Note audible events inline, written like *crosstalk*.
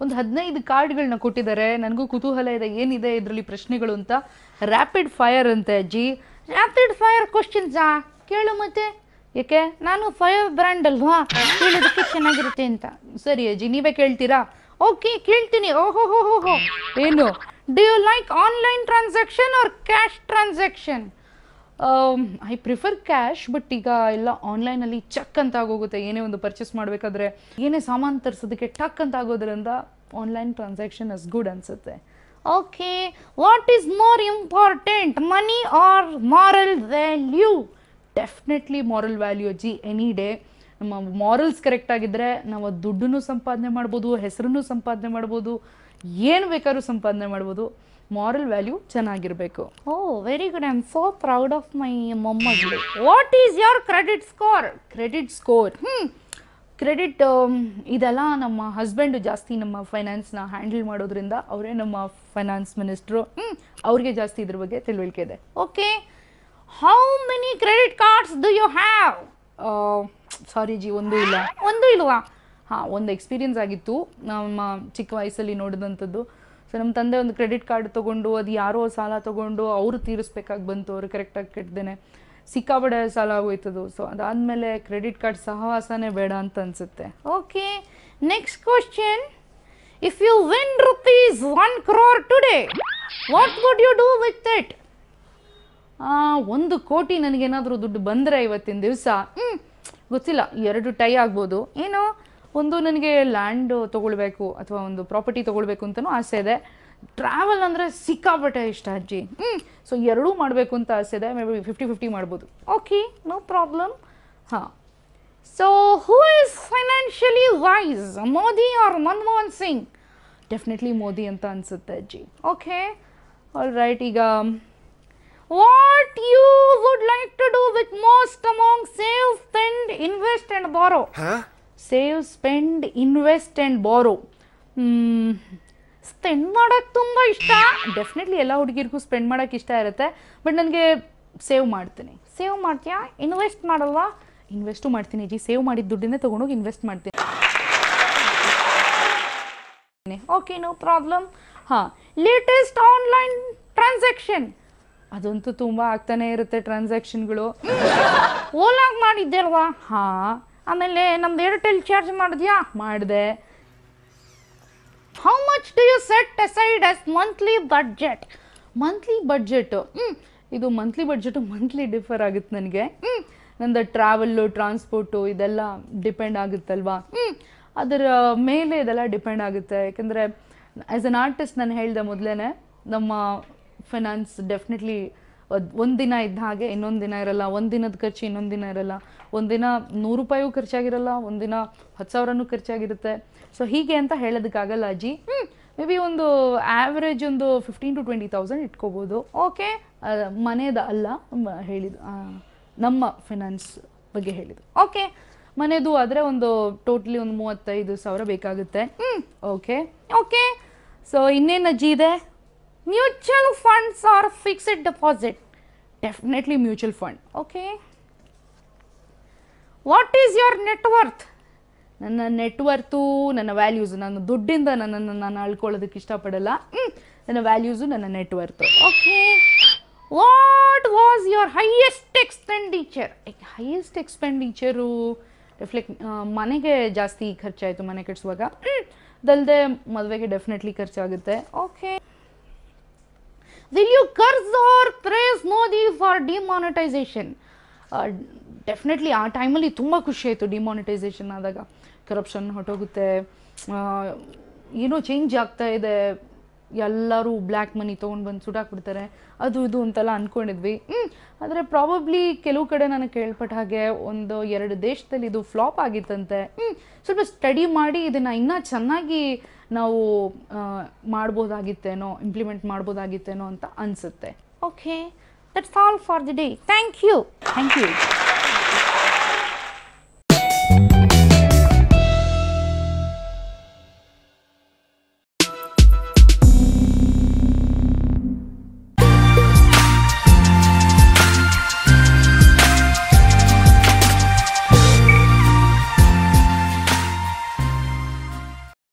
ಒಂದು ಹದಿನೈದು ಕಾರ್ಡ್ಗಳನ್ನ ಕೊಟ್ಟಿದ್ದಾರೆ ನನಗೂ ಕುತೂಹಲ ಇದೆ, ಏನಿದೆ ಇದರಲ್ಲಿ ಪ್ರಶ್ನೆಗಳು ಅಂತ. ರ್ಯಾಪಿಡ್ ಫೈರ್ ಅಂತೆ ಅಜ್ಜಿ. ರ್ಯಾಪಿಡ್ ಫೈರ್ ಕ್ವಶನ್ಸಾ ಕೇಳು ಮತ್ತೆ. ಯಾಕೆ ನಾನು ಫೈರ್ ಬ್ರ್ಯಾಂಡ್ ಅಲ್ವಾ? ಕೇಳೋದಕ್ಕೆ ಚೆನ್ನಾಗಿರುತ್ತೆ ಅಂತ. ಸರಿ ಅಜ್ಜಿ, ನೀವೇ ಕೇಳ್ತೀರಾ? ಓಕೆ ಕೇಳ್ತೀನಿ. ಓಹೋ, ಹೋ ಏನು? Do you like online transaction or cash transaction I prefer cash but ಈಗ ಎಲ್ಲ ಆನ್ಲೈನಲ್ಲಿ ಚಕ್ ಅಂತ ಆಗೋಗುತ್ತೆ. ಏನೇ ಒಂದು ಪರ್ಚೇಸ್ ಮಾಡಬೇಕಾದ್ರೆ, ಏನೇ ಸಾಮಾನು ತರಿಸೋದಕ್ಕೆ ಟಕ್ ಅಂತ ಆಗೋದ್ರಿಂದ ಆನ್ಲೈನ್ ಟ್ರಾನ್ಸಾಕ್ಷನ್ ಇಸ್ ಗುಡ್ ಅನಿಸುತ್ತೆ. Okay what is more important money or moral value definitely moral value G any day ನಮ್ಮ ಮಾರಲ್ಸ್ ಕರೆಕ್ಟ್ ಆಗಿದ್ದರೆ ನಾವು ದುಡ್ಡನ್ನು ಸಂಪಾದನೆ ಮಾಡ್ಬೋದು, ಹೆಸರನ್ನು ಸಂಪಾದನೆ ಮಾಡ್ಬೋದು, ಏನು ಬೇಕಾದ್ರೂ ಸಂಪಾದನೆ ಮಾಡ್ಬೋದು. ಮಾರಲ್ ವ್ಯಾಲ್ಯೂ ಚೆನ್ನಾಗಿರಬೇಕು. ಓ very good I am so proud of my ಮೊಮ್ಮಗಳು what is your credit score credit score ಹ್ಞೂ ಕ್ರೆಡಿಟ್ ಇದೆಲ್ಲ ನಮ್ಮ ಹಸ್ಬೆಂಡು ಜಾಸ್ತಿ ನಮ್ಮ ಫೈನಾನ್ಸ್ನ ಹ್ಯಾಂಡಲ್ ಮಾಡೋದ್ರಿಂದ ಅವರೇ ನಮ್ಮ ಫೈನಾನ್ಸ್ ಮಿನಿಸ್ಟ್ರು ಹ್ಞೂ ಅವ್ರಿಗೆ ಜಾಸ್ತಿ ಇದ್ರ ಬಗ್ಗೆ ತಿಳುವಳಿಕೆ ಇದೆ. Okay how many credit cards do you have sorry G ಒಂದು ಇಲ್ಲ. ಒಂದು ಇಲ್ವಾ? ಹಾಂ ಒಂದು ಎಕ್ಸ್ಪೀರಿಯನ್ಸ್ ಆಗಿತ್ತು. ನಮ್ಮ ಚಿಕ್ಕ ವಯಸ್ಸಲ್ಲಿ ನೋಡಿದಂಥದ್ದು. ಸೊ ನಮ್ಮ ತಂದೆ ಒಂದು ಕ್ರೆಡಿಟ್ ಕಾರ್ಡ್ ತೊಗೊಂಡು ಅದು ಯಾರೋ ಸಾಲ ತೊಗೊಂಡು ಅವರು ತೀರಿಸ್ಬೇಕಾಗಿ ಬಂತು ಅವರು ಕರೆಕ್ಟಾಗಿ ಕಟ್ಟಿದ್ದೇನೆ. ಸಿಕ್ಕಾಬಡೆ ಸಾಲ ಆಗೋಯ್ತದು. ಸೊ ಅದಾದಮೇಲೆ ಕ್ರೆಡಿಟ್ ಕಾರ್ಡ್ ಸಹವಾಸನೇ ಬೇಡ ಅಂತ ಅನಿಸುತ್ತೆ. Okay next question if you win rupees one crore today what would you do with it ಒಂದು ಕೋಟಿ ನನಗೇನಾದರೂ ದುಡ್ಡು ಬಂದರೆ ಇವತ್ತಿನ ದಿವಸ ಹ್ಞೂ ಗೊತ್ತಿಲ್ಲ ಎರಡು ಟೈ ಆಗ್ಬೋದು. ಏನೋ? ಒಂದು ನನಗೆ ಲ್ಯಾಂಡ್ ತೊಗೊಳ್ಬೇಕು ಅಥವಾ ಒಂದು ಪ್ರಾಪರ್ಟಿ ತೊಗೊಳ್ಬೇಕು ಅಂತಲೂ ಆಸೆ ಇದೆ. ಟ್ರಾವೆಲ್ ಅಂದರೆ ಸಿಕ್ಕಾಪಟ್ಟೆ ಇಷ್ಟ ಅಜ್ಜಿ. ಹ್ಞೂ ಸೊ ಎರಡೂ ಮಾಡಬೇಕು ಅಂತ ಆಸೆ ಇದೆ. ಮೇ ಬಿ ಫಿಫ್ಟಿ ಫಿಫ್ಟಿ ಮಾಡ್ಬೋದು. ಓಕೆ ನೋ ಪ್ರಾಬ್ಲಮ್ ಹಾಂ. So who is financially wise Modi or Manmohan Singh? Definitely Modi ಅಂತ ಅನಿಸುತ್ತೆ ಅಜ್ಜಿ. ಓಕೆ ಆಲ್ ರೈಟ್ ಈಗ what you would like to do with most among save spend invest and borrow save spend invest and borrow spend ಮಾಡೋಕ್ಕೆ ತುಂಬ ಇಷ್ಟ. Definitely ಎಲ್ಲ ಹುಡುಗಿರಿಗೂ spend ಮಾಡೋಕ್ಕೆ ಇಷ್ಟ ಇರುತ್ತೆ. ಬಟ್ ನನಗೆ ಸೇವ್ ಮಾಡ್ತೀನಿ. ಸೇವ್ ಮಾಡ್ತೀಯಾ? ಇನ್ವೆಸ್ಟ್ ಮಾಡಲ್ವಾ? ಇನ್ವೆಸ್ಟು ಮಾಡ್ತೀನಿ ಜಿ ಸೇವ್ ಮಾಡಿದ ದುಡ್ಡನ್ನೇ ತೊಗೊಂಡೋಗಿ ಇನ್ವೆಸ್ಟ್ ಮಾಡ್ತೀನಿ. ಓಕೆ ನೋ ಪ್ರಾಬ್ಲಮ್ ಹಾಂ ಲೇಟೆಸ್ಟ್ ಆನ್ಲೈನ್ ಟ್ರಾನ್ಸಾಕ್ಷನ್ ಅದಂತೂ ತುಂಬ ಆಗ್ತಾನೆ ಇರುತ್ತೆ ಟ್ರಾನ್ಸಾಕ್ಷನ್ಗಳು ಓಲಾಗಿ *laughs* ಮಾಡಿದ್ದೆ ಅಲ್ವಾ? ಹಾಂ. ಆಮೇಲೆ ನಮ್ದು ಏರ್ಟೆಲ್ ಚಾರ್ಜ್ ಮಾಡಿದ್ಯಾ? ಮಾಡಿದೆ. How much do you set aside as monthly budget monthly budget ಹ್ಞೂ ಇದು ಮಂತ್ಲಿ ಬಡ್ಜೆಟು ಮಂತ್ಲಿ ಡಿಫರ್ ಆಗುತ್ತೆ ನನಗೆ. ಹ್ಞೂ ನಂದು ಟ್ರಾವೆಲ್ಲು ಟ್ರಾನ್ಸ್ಪೋರ್ಟು ಇದೆಲ್ಲ ಡಿಪೆಂಡ್ ಆಗುತ್ತಲ್ವಾ? ಹ್ಞೂ ಅದರ ಮೇಲೆ ಇದೆಲ್ಲ ಡಿಪೆಂಡ್ ಆಗುತ್ತೆ. ಯಾಕೆಂದರೆ ಆ್ಯಸ್ ಅನ್ ಆರ್ಟಿಸ್ಟ್ ನಾನು ಹೇಳಿದೆ ಮೊದಲೇ ನಮ್ಮ ಫೈನಾನ್ಸ್ ಡೆಫಿನೆಟ್ಲಿ ಒಂದು ದಿನ ಇದ್ದ ಹಾಗೆ ಇನ್ನೊಂದು ದಿನ ಇರಲ್ಲ, ಒಂದು ದಿನದ ಖರ್ಚು ಇನ್ನೊಂದು ದಿನ ಇರಲ್ಲ. ಒಂದಿನ ನೂರು ರೂಪಾಯಿಯೂ ಖರ್ಚಾಗಿರಲ್ಲ ಒಂದಿನ ಹತ್ತು ಸಾವಿರನೂ ಖರ್ಚಾಗಿರುತ್ತೆ. ಸೊ ಹೀಗೆ ಅಂತ ಹೇಳೋದಕ್ಕಾಗಲ್ಲ ಅಜ್ಜಿ. ಹ್ಞೂ ಮೇ ಬಿ ಒಂದು ಆ್ಯಾವ್ರೇಜ್ ಒಂದು ಫಿಫ್ಟೀನ್ ಟು ಟ್ವೆಂಟಿ ತೌಸಂಡ್ ಇಟ್ಕೋಬೋದು. ಓಕೆ ಮನೆಯದ ಅಲ್ಲ ಹೇಳಿದ್ದು ನಮ್ಮ ಫಿನಾನ್ಸ್ ಬಗ್ಗೆ ಹೇಳಿದ್ದು. ಓಕೆ ಮನೆಯದು ಆದರೆ ಒಂದು ಟೋಟ್ಲಿ ಒಂದು ಮೂವತ್ತೈದು ಸಾವಿರ ಬೇಕಾಗುತ್ತೆ. ಓಕೆ ಓಕೆ ಸೊ ಇನ್ನೇನು ಅಜ್ಜಿ ಇದೆ? Mutual or fixed deposit definitely mutual fund okay what is your net worth ನನ್ನ ನೆಟ್ವರ್ತು ನನ್ನ ವ್ಯಾಲ್ಯೂಸು ನಾನು ದುಡ್ಡಿಂದ ನನ್ನನ್ನು ನಾನು ಅಳ್ಕೊಳ್ಳೋದಕ್ಕೆ ಇಷ್ಟಪಡಲ್ಲ. ನನ್ನ ವ್ಯಾಲ್ಯೂಸು ನನ್ನ net worth okay what was your highest expenditure highest expenditure reflect ಮನೆಗೆ ಜಾಸ್ತಿ ಖರ್ಚಾಯಿತು, ಮನೆ ಕಟ್ಸುವಾಗ. ಅದಲ್ಲದೆ ಮದುವೆಗೆ ಡೆಫಿನೆಟ್ಲಿ ಖರ್ಚಾಗುತ್ತೆ. Okay will you curse or praise Modi for demonetisation definitely ಆ ಟೈಮಲ್ಲಿ ತುಂಬ ಖುಷಿ ಆಯಿತು ಡಿಮಾನಿಟೈಸೇಷನ್ ಆದಾಗ. ಕರಪ್ಷನ್ ಹೊಟ್ಟೋಗುತ್ತೆ. ಏನೋ ಚೇಂಜ್ ಆಗ್ತಾ ಇದೆ. ಎಲ್ಲರೂ ಬ್ಲ್ಯಾಕ್ ಮನಿ ತೊಗೊಂಡು ಬಂದು ಸುಡಾಕ್ಬಿಡ್ತಾರೆ ಅದು ಇದು ಅಂತೆಲ್ಲ ಅಂದ್ಕೊಂಡಿದ್ವಿ ಹ್ಞೂ ಆದರೆ ಪ್ರಾಬಬ್ಲಿ ಕೆಲವು ಕಡೆ ನನಗೆ ಕೇಳ್ಪಟ್ಟ ಹಾಗೆ ಒಂದು ಎರಡು ದೇಶದಲ್ಲಿ ಇದು ಫ್ಲಾಪ್ ಆಗಿತ್ತಂತೆ. ಹ್ಞೂ ಸ್ವಲ್ಪ ಸ್ಟಡಿ ಮಾಡಿ ಇದನ್ನು ಇನ್ನೂ ಚೆನ್ನಾಗಿ ನಾವು ಮಾಡ್ಬೋದಾಗಿತ್ತೇನೋ ಇಂಪ್ಲಿಮೆಂಟ್ ಮಾಡ್ಬೋದಾಗಿತ್ತೇನೋ ಅಂತ ಅನಿಸುತ್ತೆ. Okay that's all for the day thank you thank you